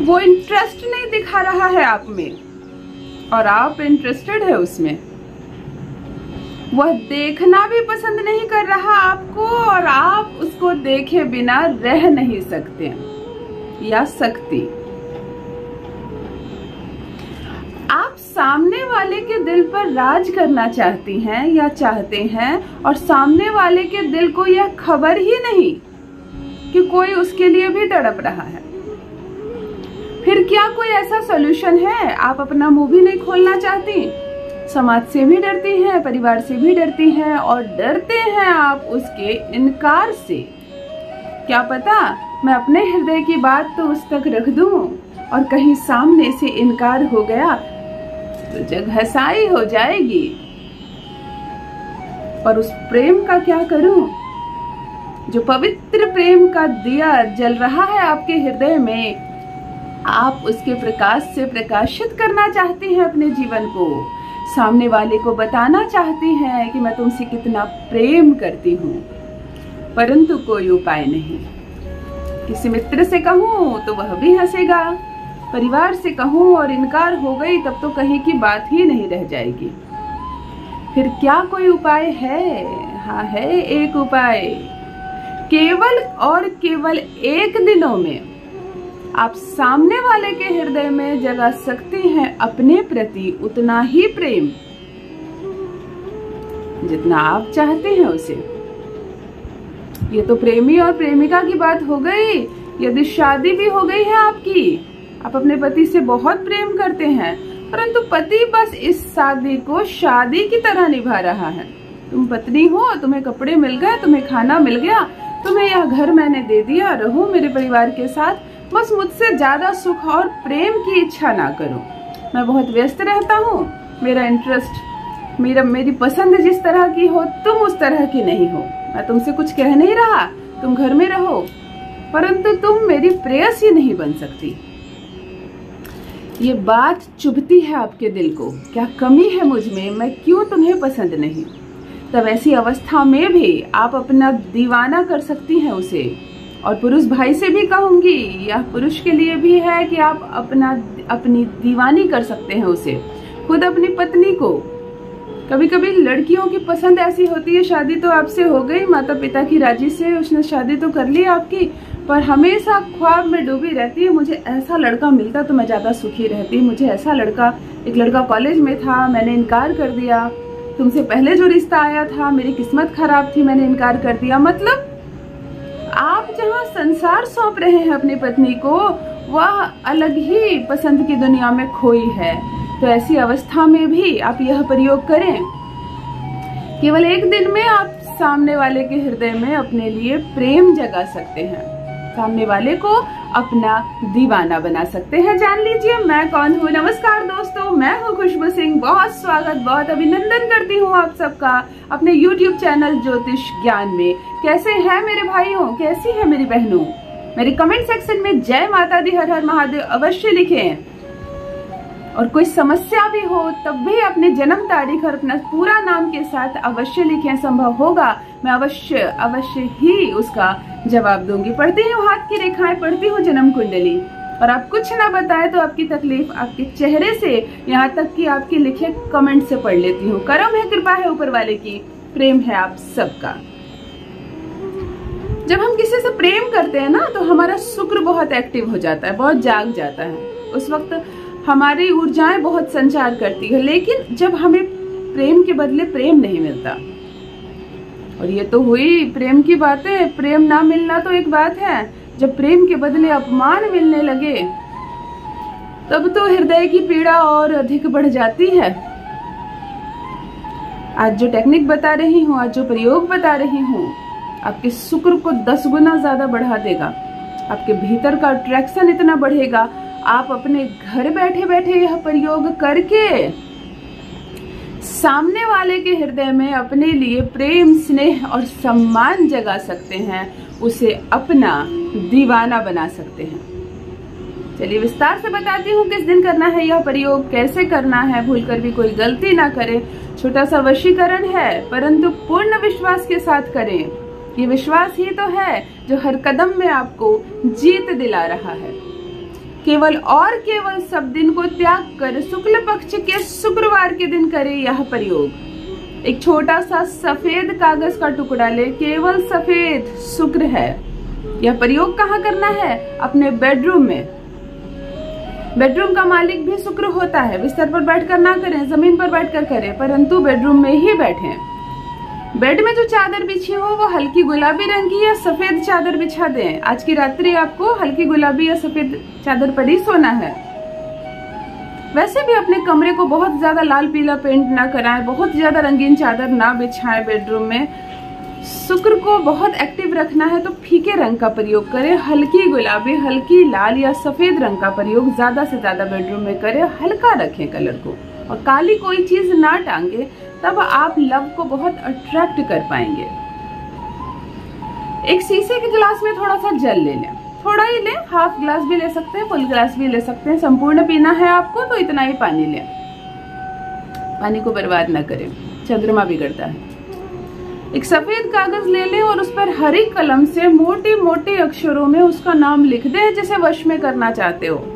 वो इंटरेस्ट नहीं दिखा रहा है आप में। और आप इंटरेस्टेड है उसमें। वह देखना भी पसंद नहीं कर रहा आपको और आप उसको देखे बिना रह नहीं सकते। या सकती। आप सामने वाले के दिल पर राज करना चाहती हैं या चाहते हैं और सामने वाले के दिल को यह खबर ही नहीं कि कोई उसके लिए भी तड़प रहा है। फिर क्या कोई ऐसा सोल्यूशन है? आप अपना मुँह भी नहीं खोलना चाहती। समाज से भी डरती हैं, परिवार से भी डरती हैं और डरते हैं आप उसके इनकार से। क्या पता मैं अपने हृदय की बात तो उस तक रख दूँ और कहीं सामने से इनकार हो गया तो जग हसाई हो जाएगी। और उस प्रेम का क्या करूँ? जो पवित्र प्रेम का दिया जल रहा है आपके हृदय में आप उसके प्रकाश से प्रकाशित करना चाहते हैं अपने जीवन को, सामने वाले को बताना चाहते हैं कि मैं तुमसे कितना प्रेम करती हूँ। परंतु कोई उपाय नहीं। किसी मित्र से कहूँ तो वह भी हंसेगा, परिवार से कहूँ और इनकार हो गई तब तो कहीं की बात ही नहीं रह जाएगी। फिर क्या कोई उपाय है? हाँ है एक उपाय। केवल और केवल एक दिनों में आप सामने वाले के हृदय में जगा सकते हैं अपने प्रति उतना ही प्रेम। जितना आप चाहते हैं उसे। ये तो प्रेमी और प्रेमिका की बात हो गई। यदि शादी भी हो गई है आपकी, आप अपने पति से बहुत प्रेम करते हैं, परंतु पति बस इस शादी को शादी की तरह निभा रहा है। तुम पत्नी हो, तुम्हें कपड़े मिल गए, तुम्हें खाना मिल गया, तुम्हें यह घर मैंने दे दिया, रहो मेरे परिवार के साथ बस मुझसे ज़्यादा सुख और प्रेम की इच्छा ना करो। मैं बहुत व्यस्त रहता हूँ। मेरा इंटरेस्ट मेरा, मेरी पसंद जिस तरह की हो, तुम उस तरह की नहीं हो। मैं तुमसे कुछ कह नहीं रहा। तुम घर में रहो। परंतु तुम मेरी प्रेयसी नहीं बन सकती। ये बात चुभती है आपके दिल को। क्या कमी है मुझमें? मैं क्यों तुम्हें पसंद नहीं? तब ऐसी अवस्था में भी आप अपना दीवाना कर सकती हैं उसे। और पुरुष भाई से भी कहूँगी, यह पुरुष के लिए भी है कि आप अपना, अपनी दीवानी कर सकते हैं उसे, खुद अपनी पत्नी को। कभी कभी लड़कियों की पसंद ऐसी होती है, शादी तो आपसे हो गई माता पिता की राज़ी से उसने शादी तो कर ली आपकी, पर हमेशा ख्वाब में डूबी रहती है, मुझे ऐसा लड़का मिलता तो मैं ज़्यादा सुखी रहती, मुझे ऐसा लड़का, एक लड़का कॉलेज में था, मैंने इनकार कर दिया, तुमसे पहले जो रिश्ता आया था, मेरी किस्मत खराब थी, मैंने इनकार कर दिया मतलब आप जहाँ संसार सौंप रहे हैं अपनी पत्नी को, वह अलग ही पसंद की दुनिया में खोई है। तो ऐसी अवस्था में भी आप यह प्रयोग करें। केवल एक दिन में आप सामने वाले के हृदय में अपने लिए प्रेम जगा सकते हैं। सामने वाले को अपना दीवाना बना सकते हैं। जान लीजिए, मैं कौन हूँ? नमस्कार दोस्तों, मैं हूँ खुशबू सिंह। बहुत स्वागत, बहुत अभिनंदन करती हूँ आप सबका अपने YouTube चैनल ज्योतिष ज्ञान में। कैसे हैं मेरे भाइयों? कैसी है मेरी बहनों? मेरे कमेंट सेक्शन में जय माता दी, हर हर महादेव अवश्य लिखें। और कोई समस्या भी हो, तब भी अपने जन्म तारीख और अपना पूरा नाम के साथ अवश्य लिखें, संभव होगा। मैं अवश्य अवश्य ही उसका जवाब दूँगी। पढ़ती हूँ, हाथ की रेखाएँ, पढ़ती हूँ जन्म कुंडली। और आप कुछ ना बताए तो आपकी तकलीफ़ आपके चेहरे से, यहाँ तक कि आपके लिखे कमेंट से पढ़ लेती हूँ। करम है, कृपा है ऊपर वाले की, प्रेम है आप सबका। जब हम किसी से प्रेम करते हैं ना तो हमारा शुक्र बहुत एक्टिव हो जाता है, बहुत जाग जाता है। उस वक्त हमारी ऊर्जाएँ बहुत संचार करती है, लेकिन जब हमें प्रेम के बदले प्रेम नहीं मिलता। और ये तो हुई प्रेम की बातें, प्रेम ना मिलना तो एक बात है। जब प्रेम के बदले अपमान मिलने लगे, तब तो हृदय की पीड़ा और अधिक बढ़ जाती है। आज जो टेक्निक बता रही हूँ, आज जो प्रयोग बता रही हूँ, आपके शुक्र को दस गुना ज़्यादा बढ़ा देगा। आपके भीतर का अट्रैक्शन इतना बढ़ेगा आप अपने घर बैठे बैठे यह प्रयोग करके सामने वाले के हृदय में अपने लिए प्रेम, स्नेह और सम्मान जगा सकते हैं, उसे अपना दीवाना बना सकते हैं। चलिए विस्तार से बताती हूँ किस दिन करना है, यह प्रयोग कैसे करना है, भूलकर भी कोई गलती ना करें। छोटा सा वशीकरण है, परंतु पूर्ण विश्वास के साथ करें। ये विश्वास ही तो है जो हर कदम में आपको जीत दिला रहा है। केवल और केवल सब दिन को त्याग कर शुक्ल पक्ष के शुक्रवार के दिन करे यह प्रयोग। एक छोटा सा सफ़ेद कागज़ का टुकड़ा ले, केवल सफ़ेद शुक्र है। यह प्रयोग कहाँ करना है? अपने बेडरूम में। बेडरूम का मालिक भी शुक्र होता है। बिस्तर पर बैठकर ना करें, ज़मीन पर बैठकर करें, परंतु बेडरूम में ही बैठे। बेड में जो चादर बिछी हो, वो हल्की गुलाबी रंग की या सफ़ेद चादर बिछा दें? आज की रात्रि आपको हल्की गुलाबी या सफ़ेद चादर पर ही सोना है। वैसे भी अपने कमरे को बहुत ज़्यादा लाल पीला पेंट ना कराएँ, बहुत ज़्यादा रंगीन चादर ना बिछाएँ बेडरूम में। शुक्र को बहुत एक्टिव रखना है तो फीके रंग का प्रयोग करें, हल्की गुलाबी, हल्की लाल या सफ़ेद रंग का प्रयोग ज़्यादा से ज़्यादा बेडरूम में करें, हल्का रखें कलर को। और काली कोई चीज़ ना टांगे तब आप लव को बहुत अट्रैक्ट कर पाएँगे। एक शीशे के गिलास में थोड़ा सा जल ले लें। थोड़ा ही लें हाफ़ ग्लास भी ले सकते हैं फुल ग्लास भी ले सकते हैं। संपूर्ण पीना है आपको तो इतना ही पानी लें। पानी को बर्बाद ना करें। चंद्रमा बिगड़ता है। एक सफ़ेद कागज़ ले लें और उस पर हरी कलम से मोटे मोटे अक्षरों में उसका नाम लिख दें, जिसे वश में करना चाहते हो।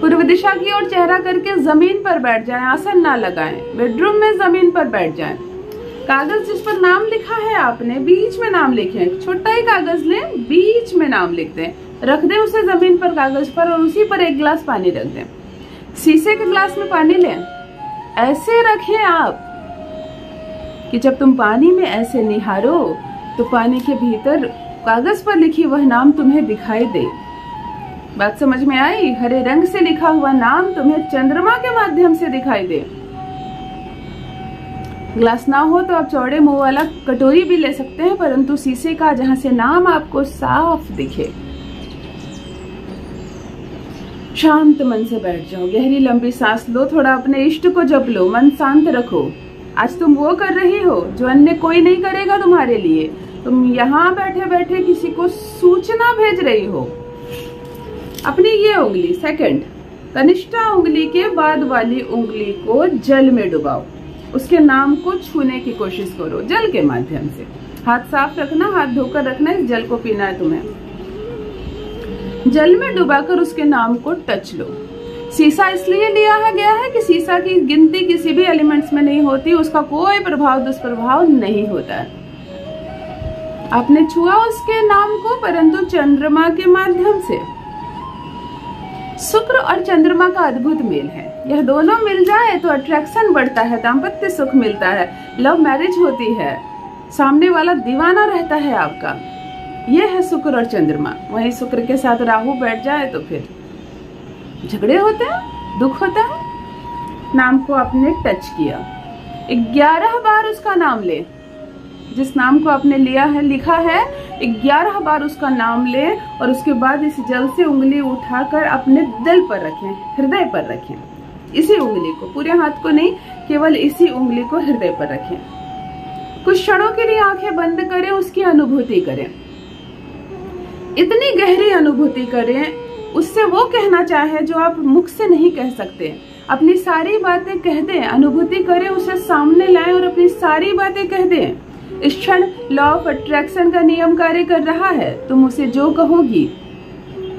पूर्व दिशा की ओर चेहरा करके ज़मीन पर बैठ जाएँ, आसन ना लगाएँ, बेडरूम में ज़मीन पर बैठ जाएँ। कागज़ जिस पर नाम लिखा है आपने बीच में नाम लिखे। छोटा ही कागज़ लें बीच में नाम लिख दें। रख दें उसे ज़मीन पर कागज़ पर और उसी पर एक गिलास पानी रख दें। शीशे के गिलास में पानी लें। ऐसे रखें आप कि जब तुम पानी में ऐसे निहारो तो पानी के भीतर कागज़ पर लिखी वह नाम तुम्हें दिखाई दे। बात समझ में आई? हरे रंग से लिखा हुआ नाम तुम्हें चंद्रमा के माध्यम से दिखाई दे। ग्लास ना हो तो आप चौड़े मुँह वाला कटोरी भी ले सकते हैं, परंतु शीशे का जहाँ से नाम आपको साफ़ दिखे। शांत मन से बैठ जाओ, गहरी लंबी सांस लो, थोड़ा अपने इष्ट को जप लो, मन शांत रखो। आज तुम वो कर रही हो जो अन्य कोई नहीं करेगा तुम्हारे लिए। तुम यहाँ बैठे बैठे किसी को सूचना भेज रही हो। अपनी ये उंगली सेकंड कनिष्ठा उंगली के बाद वाली उंगली को जल में डुबाओ। उसके नाम को छूने की कोशिश करो, जल के माध्यम से। हाथ साफ़ रखना, हाथ धोकर रखना, इस जल को पीना है तुम्हें। जल में डुबाकर उसके नाम को टच लो। शीशा इसलिए लिया है, गया है कि शीशा की गिनती किसी भी एलिमेंट्स में नहीं होती, उसका कोई प्रभाव, दुष्प्रभाव नहीं होता है। आपने छुआ उसके नाम को, परंतु चंद्रमा के माध्यम से। शुक्र और चंद्रमा का अद्भुत मेल है। यह दोनों मिल जाए तो अट्रैक्शन बढ़ता है, दाम्पत्य सुख मिलता है लव मैरिज होती है। सामने वाला दीवाना रहता है आपका। यह है शुक्र और चंद्रमा। वही शुक्र के साथ राहु बैठ जाए तो फिर झगड़े होते हैं, दुख होता है। नाम को आपने टच किया। ग्यारह बार उसका नाम ले। जिस नाम को आपने लिया है, लिखा है, ग्यारह बार उसका नाम ले और उसके बाद इस जल से उंगली उठाकर अपने दिल पर रखें, हृदय पर रखें। इसी उंगली को, पूरे हाथ को नहीं, केवल इसी उंगली को हृदय पर रखें। कुछ क्षणों के लिए आँखें बंद करें, उसकी अनुभूति करें। इतनी गहरी अनुभूति करें, उससे वो कहना चाहे जो आप मुख से नहीं कह सकते। अपनी सारी बातें कह दें, अनुभूति करें, उसे सामने लाएँ और अपनी सारी बातें कह दें। इस क्षण लॉ ऑफ़ अट्रैक्शन का नियम कार्य कर रहा है। तुम उसे जो कहोगी,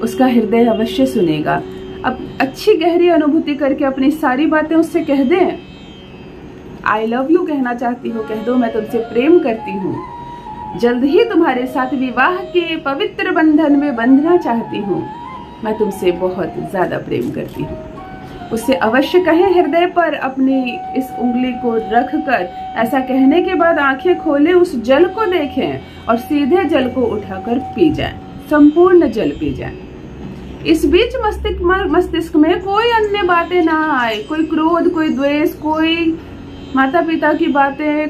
उसका हृदय अवश्य सुनेगा। अब अच्छी गहरी अनुभूति करके अपनी सारी बातें उससे कह दें। आई लव यू कहना चाहती हूँ, कह दो, मैं तुमसे प्रेम करती हूँ। जल्द ही तुम्हारे साथ विवाह के पवित्र बंधन में बंधना चाहती हूँ। मैं तुमसे बहुत ज़्यादा प्रेम करती हूँ। उसे अवश्य कहे हृदय पर अपनी इस उंगली को रख कर ऐसा कहने के बाद आँखें खोले उस जल को देखें और सीधे जल को उठाकर पी जाए। संपूर्ण जल पी जाए। इस बीच मस्तिष्क मस्तिष्क में कोई अन्य बातें ना आए। कोई क्रोध, कोई द्वेष, कोई माता पिता की बातें,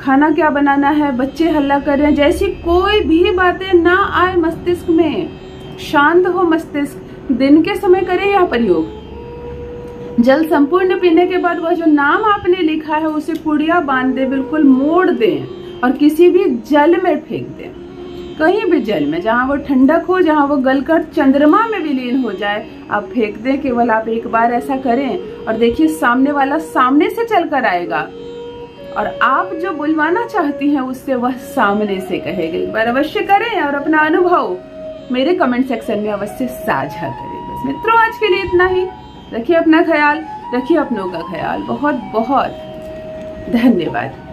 खाना क्या बनाना है, बच्चे हल्ला कर रहे हैं, जैसी कोई भी बातें ना आए मस्तिष्क में। शांत हो मस्तिष्क। दिन के समय करें यह प्रयोग? जल संपूर्ण पीने के बाद वह जो नाम आपने लिखा है, उसे पुड़िया बाँध दे बिल्कुल मोड़ दें और किसी भी जल में फेंक दें। कहीं भी जल में, जहाँ वो ठंडक हो, जहाँ वो गलकर चंद्रमा में विलीन हो जाए, आप फेंक दें, केवल आप एक बार ऐसा करें और देखिए, सामने वाला सामने से चल कर आएगा। और आप जो बुलवाना चाहती हैं, उससे वह सामने से कहेगा, एक बार अवश्य करें और अपना अनुभव मेरे कमेंट सेक्शन में अवश्य साझा करें। बस मित्रों, आज के लिए इतना ही। रखिए अपना ख्याल रखिए अपनों का ख्याल। बहुत बहुत धन्यवाद।